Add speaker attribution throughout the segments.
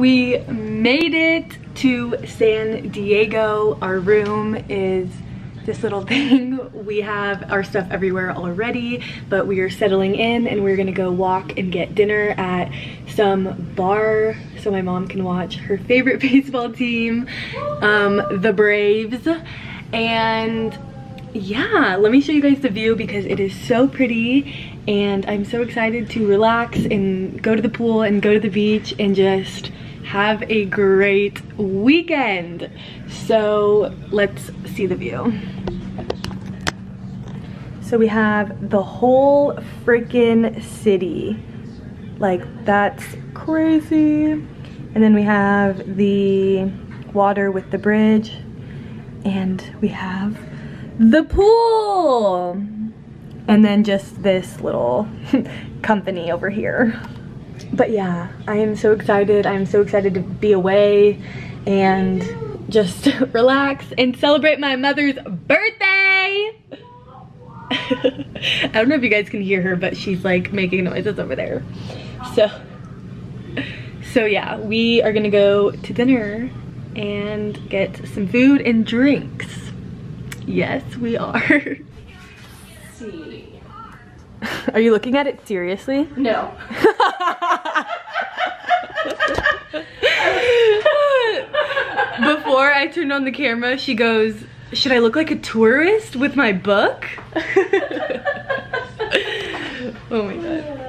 Speaker 1: We made it to San Diego. Our room is this little thing. We have our stuff everywhere already, but we are settling in and we're gonna go walk and get dinner at some bar so my mom can watch her favorite baseball team, um, the Braves. And yeah, let me show you guys the view because it is so pretty and I'm so excited to relax and go to the pool and go to the beach and just have a great weekend. So let's see the view. So we have the whole freaking city. Like that's crazy. And then we have the water with the bridge and we have the pool and then just this little company over here but yeah i am so excited. I'm so excited to be away and just relax and celebrate my mother's birthday. I don't know if you guys can hear her but she's like making noises over there. So so yeah we are gonna go to dinner and get some food and drinks. Yes we are.
Speaker 2: See.
Speaker 1: are you looking at it seriously?
Speaker 2: No.
Speaker 1: Before I turned on the camera, she goes, should I look like a tourist with my book? oh my god.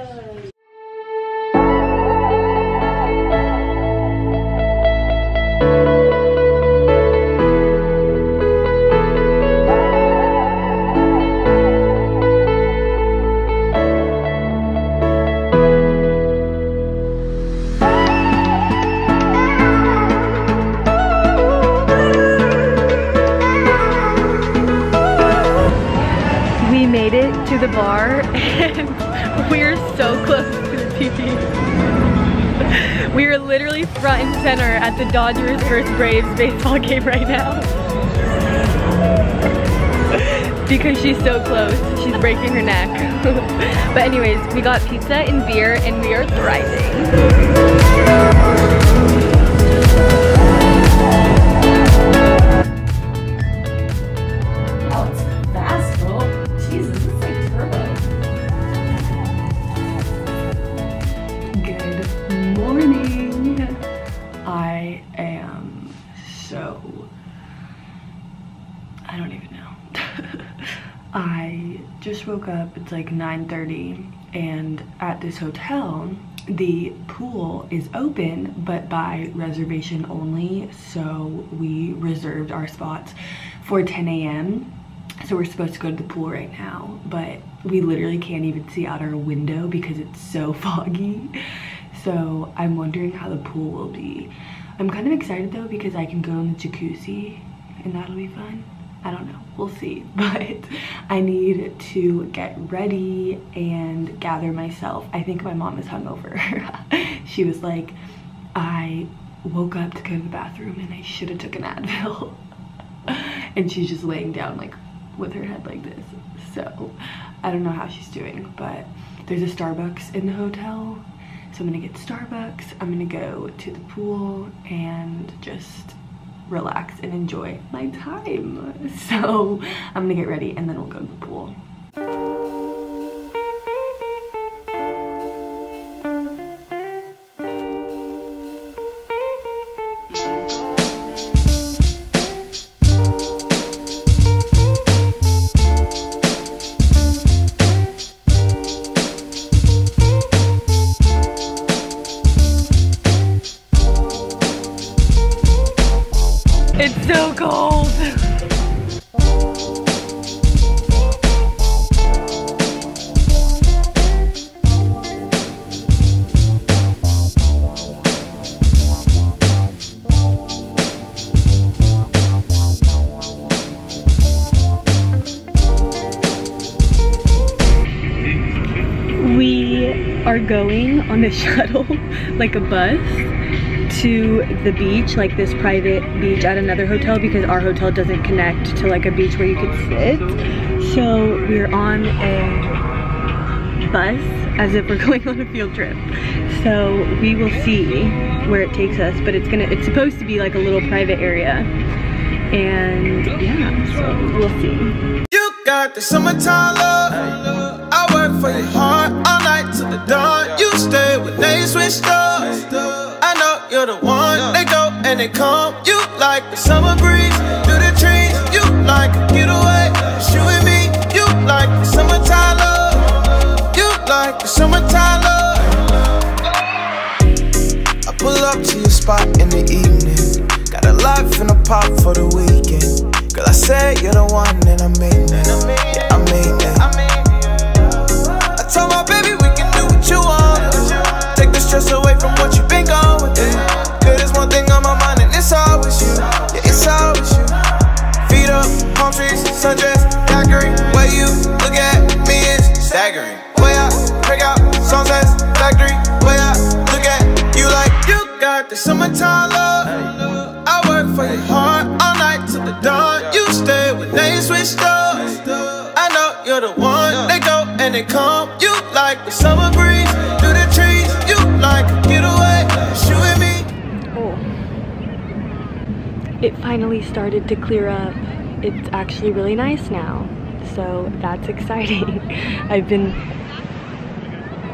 Speaker 1: The bar and we're so close to the TV. We are literally front and center at the Dodgers versus Braves baseball game right now. because she's so close, she's breaking her neck. but anyways, we got pizza and beer and we are thriving. I don't even know. I just woke up, it's like 9.30 and at this hotel, the pool is open but by reservation only. So we reserved our spots for 10 a.m. So we're supposed to go to the pool right now, but we literally can't even see out our window because it's so foggy. So I'm wondering how the pool will be. I'm kind of excited though because I can go in the jacuzzi and that'll be fun. I don't know, we'll see. But I need to get ready and gather myself. I think my mom is hungover. she was like, I woke up to go to the bathroom and I should have took an Advil. and she's just laying down like with her head like this. So I don't know how she's doing, but there's a Starbucks in the hotel. So I'm gonna get Starbucks. I'm gonna go to the pool and just relax and enjoy my time. So I'm gonna get ready and then we'll go to the pool. It's so cold. We are going on a shuttle, like a bus, to the beach, like this private beach at another hotel because our hotel doesn't connect to like a beach where you could sit. So we're on a bus as if we're going on a field trip. So we will see where it takes us, but it's gonna it's supposed to be like a little private area. And yeah, so we'll see.
Speaker 3: You got the summertime love. I work for your heart all night till the dawn. You stay when they switch and they come. You like the summer breeze through the trees. You like a getaway. You and me. You like the summertime love. You like the summertime love. I pull up to your spot in the evening. Got a life in a pop for the weekend. Girl, I say you're the one, and I mean it. Yeah, I mean it. Got the summertime love. I work for your heart all night till the dawn. You stay when they. I know you're the one. They go and they come. You like the summer breeze through the trees. You like a getaway. Me.
Speaker 1: Oh. It finally started to clear up. It's actually really nice now. So that's exciting. I've been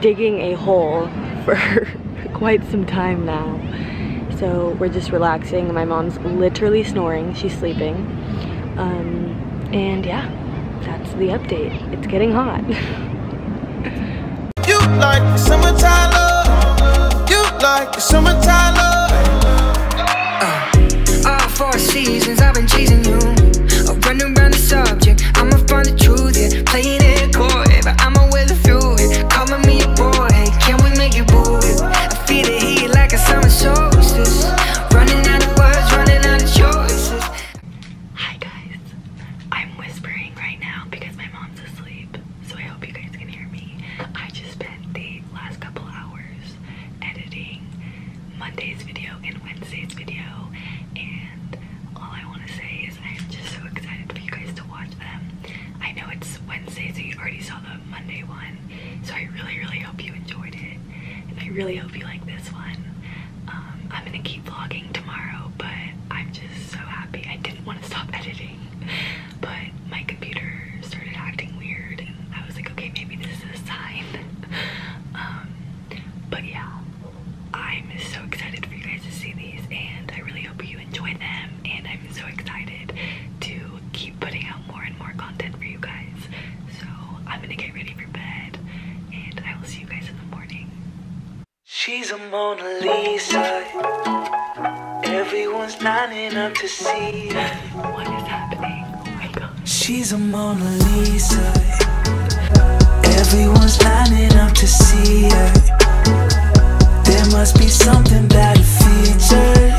Speaker 1: digging a hole for quite some time now. So we're just relaxing. My mom's literally snoring. She's sleeping. Um, and yeah, that's the update. It's getting hot.
Speaker 3: You like the summertime love. You like the summertime love.
Speaker 4: All four seasons I've been chasing you. I run around the subject, I'ma
Speaker 1: really hope you like this one. Um, I'm gonna keep vlogging tomorrow, but I'm just so happy. I didn't want to stop editing, but my computer started acting weird, and I was like, okay, maybe this is a sign. um, but yeah, I'm so excited for you guys to see these, and I really hope you enjoy them. And I'm so excited to keep putting out more and more content for you guys. So I'm gonna get ready for bed, and I will see you guys in the morning.
Speaker 3: She's a Mona Lisa. Everyone's lining up to see her.
Speaker 1: What is happening? Oh my god.
Speaker 3: She's a Mona Lisa. Everyone's lining up to see her. There must be something about her features.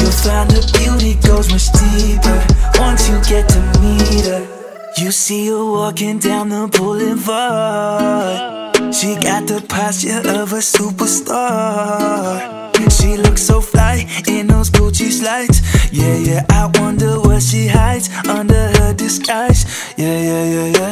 Speaker 3: You'll find her beauty goes much deeper once you get to meet her. You see her walking down the boulevard. She got the posture of a superstar. She looks so fly in those Gucci slides. Yeah, yeah, I wonder what she hides under her disguise. Yeah, yeah, yeah, yeah.